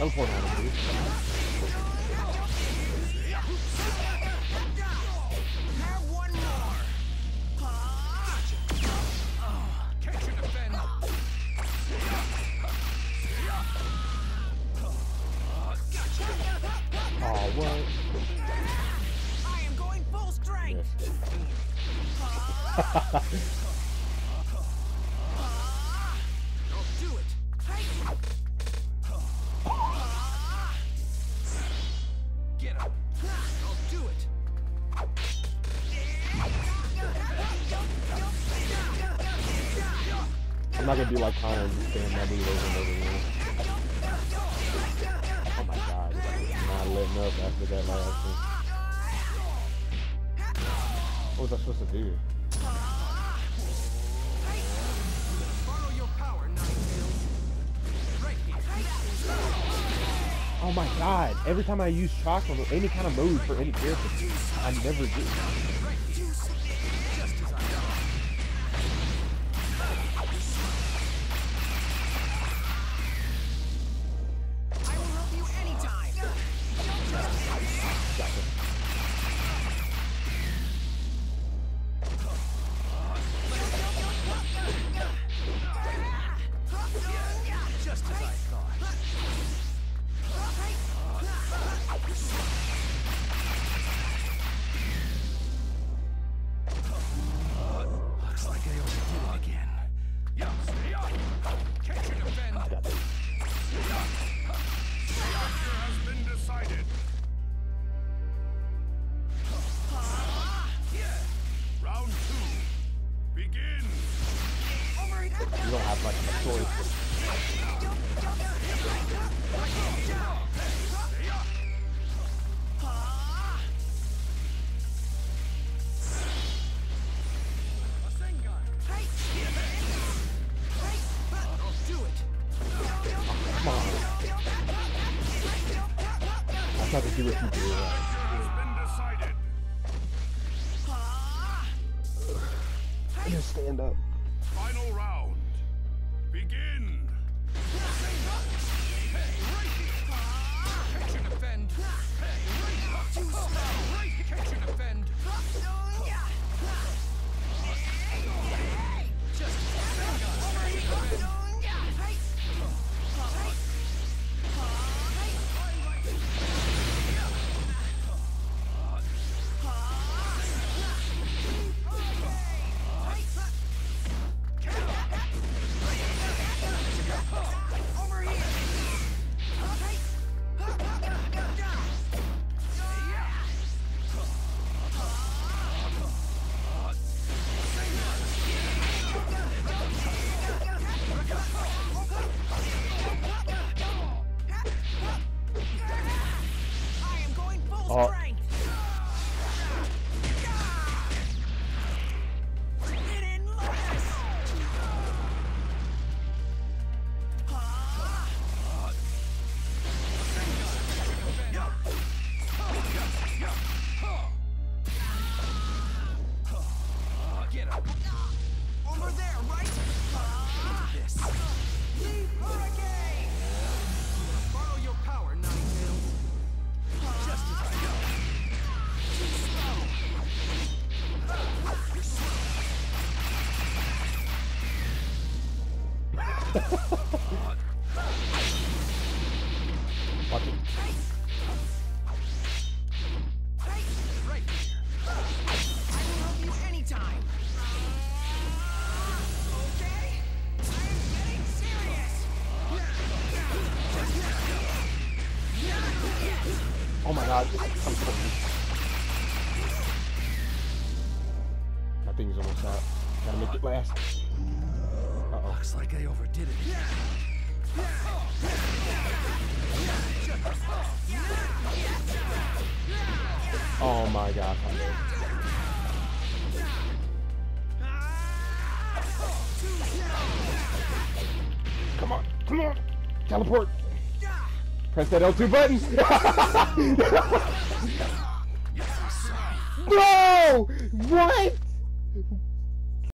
Teleport on him, dude. Oh? I am going full strength. Not gonna be like Connor and just stand that move over and over again. Oh my god, he's not letting up after that last one. What was I supposed to do? Oh my god, every time I use shock on any kind of move for any character, I never do. You don't have much of a choice. Rasengan. Don't do it. Come on. That's not the do if you do it. Has been decided. Just stand up. Final round. Getting serious. Oh my god. So That thing's almost out. Gotta make it last. Uh oh. Looks like I overdid it. Oh my god. Come on. Come on. Teleport. Press that L2 button. no! What?